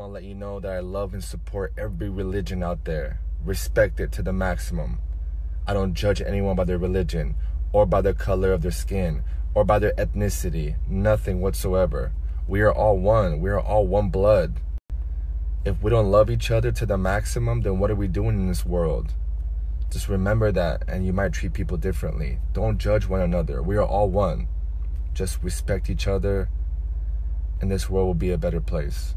want to let you know that I love and support every religion out there. Respect it to the maximum. I don't judge anyone by their religion or by the color of their skin or by their ethnicity, nothing whatsoever. We are all one. We are all one blood. If we don't love each other to the maximum, then what are we doing in this world? Just remember that, and you might treat people differently. Don't judge one another. We are all one. Just respect each other, and this world will be a better place.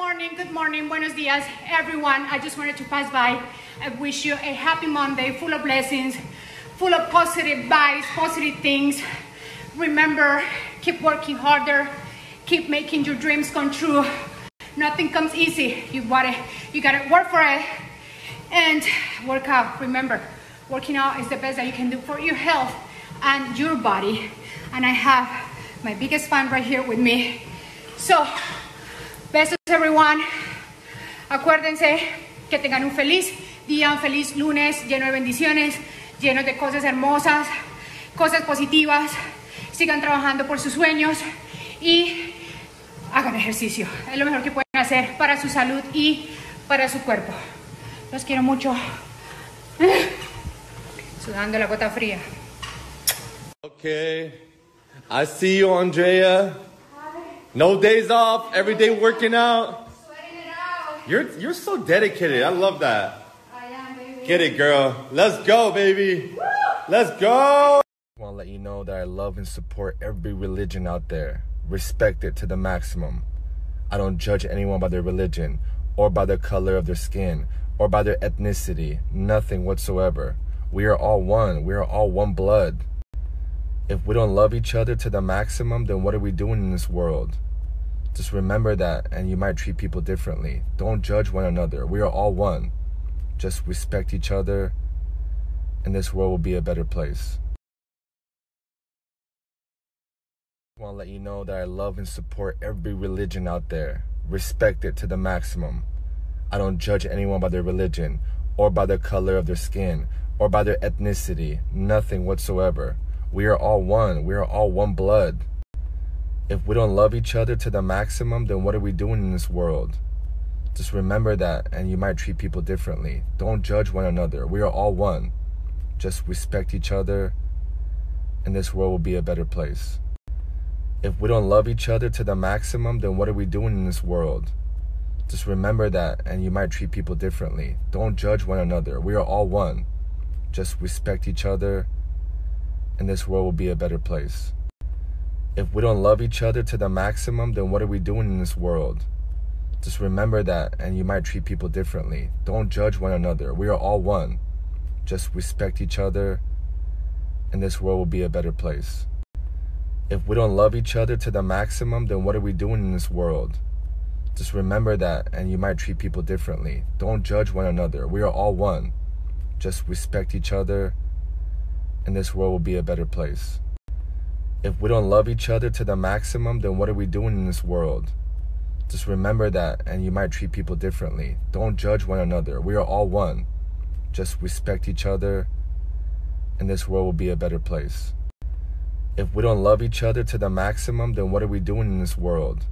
Morning, good morning, buenos dias, everyone. I just wanted to pass by. I wish you a happy Monday full of blessings, full of positive vibes, positive things. Remember, keep working harder, keep making your dreams come true. Nothing comes easy. You gotta, you gotta work for it and work out. Remember, working out is the best that you can do for your health and your body. And I have my biggest fan right here with me. So, besos everyone. Acuérdense que tengan un feliz día, un feliz lunes lleno de bendiciones, lleno de cosas hermosas, cosas positivas. Sigan trabajando por sus sueños y hagan ejercicio. Es lo mejor que pueden hacer para su salud y para su cuerpo. Los quiero mucho. Sudando la gota fría. Okay. I see you, Andrea. No days off, every day working out. Out. You're you're so dedicated. I love that. I am. Get it, girl. Let's go, baby. Let's go. I want to let you know that I love and support every religion out there. Respect it to the maximum. I don't judge anyone by their religion or by the color of their skin or by their ethnicity, nothing whatsoever. We are all one. We are all one blood. If we don't love each other to the maximum, then what are we doing in this world? Just remember that, and you might treat people differently. Don't judge one another. We are all one. Just respect each other, and this world will be a better place. I want to let you know that I love and support every religion out there. Respect it to the maximum. I don't judge anyone by their religion or by the color of their skin or by their ethnicity, nothing whatsoever. We are all one. We are all one blood. If we don't love each other to the maximum, then what are we doing in this world? Just remember that, and you might treat people differently. Don't judge one another. We are all one. Just respect each other, and this world will be a better place. If we don't love each other to the maximum, then what are we doing in this world? Just remember that, and you might treat people differently. Don't judge one another. We are all one. Just respect each other, and this world will be a better place. If we don't love each other to the maximum, then what are we doing in this world? Just remember that, and you might treat people differently. Don't judge one another. We are all one. Just respect each other, and this world will be a better place. If we don't love each other to the maximum, then what are we doing in this world? Just remember that, and you might treat people differently. Don't judge one another. We are all one. Just respect each other, and this world will be a better place. If we don't love each other to the maximum, then what are we doing in this world? Just remember that, and you might treat people differently. Don't judge one another. We are all one. Just respect each other, and this world will be a better place. If we don't love each other to the maximum, then what are we doing in this world?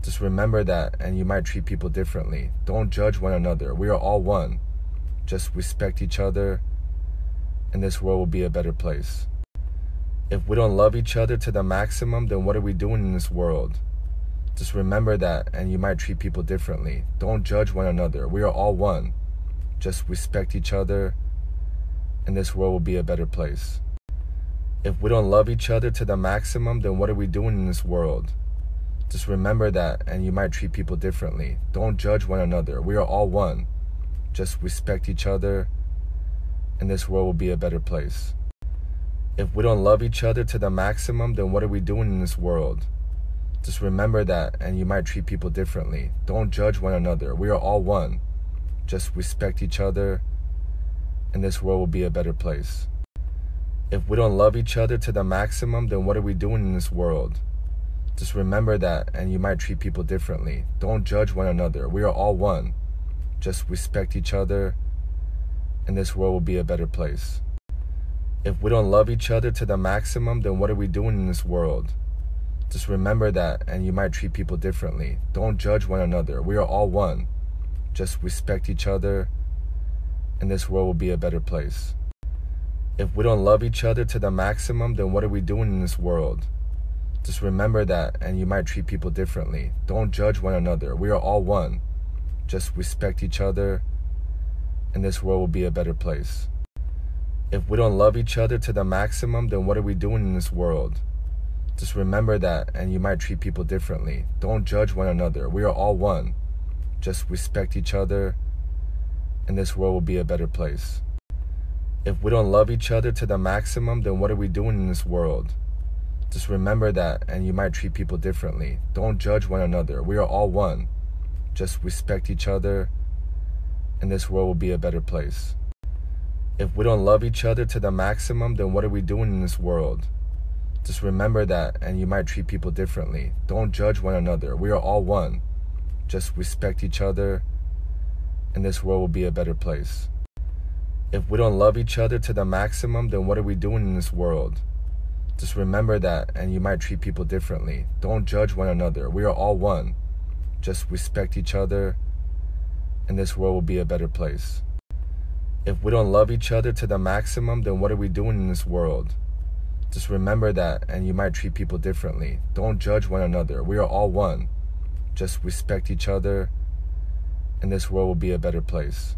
Just remember that, and you might treat people differently. Don't judge one another. We are all one. Just respect each other, and this world will be a better place. If we don't love each other to the maximum, then what are we doing in this world? Just remember that, and you might treat people differently. Don't judge one another. We are all one. Just respect each other, and this world will be a better place. If we don't love each other to the maximum, then what are we doing in this world? Just remember that, and you might treat people differently. Don't judge one another. We are all one. Just respect each other, and this world will be a better place. If we don't love each other to the maximum, then what are we doing in this world? Just remember that, and you might treat people differently. Don't judge one another. We are all one. Just respect each other, and this world will be a better place. If we don't love each other to the maximum, then what are we doing in this world? Just remember that, and you might treat people differently. Don't judge one another. We are all one. Just respect each other, and this world will be a better place. If we don't love each other to the maximum, then what are we doing in this world? Just remember that, and you might treat people differently. Don't judge one another. We are all one. Just respect each other, and this world will be a better place. If we don't love each other to the maximum, then what are we doing in this world? Just remember that, and you might treat people differently. Don't judge one another. We are all one. Just respect each other, and this world will be a better place. If we don't love each other to the maximum, then what are we doing in this world? Just remember that, and you might treat people differently. Don't judge one another. We are all one. Just respect each other, and this world will be a better place. If we don't love each other to the maximum, then what are we doing in this world? Just remember that, and you might treat people differently. Don't judge one another. We are all one. Just respect each other, and this world will be a better place. If we don't love each other to the maximum, then what are we doing in this world? Just remember that, and you might treat people differently. Don't judge one another. We are all one. Just respect each other, and this world will be a better place. If we don't love each other to the maximum, then what are we doing in this world? Just remember that, and you might treat people differently. Don't judge one another. We are all one. Just respect each other, and this world will be a better place. If we don't love each other to the maximum, then what are we doing in this world? Just remember that, and you might treat people differently. Don't judge one another. We are all one. Just respect each other, and this world will be a better place.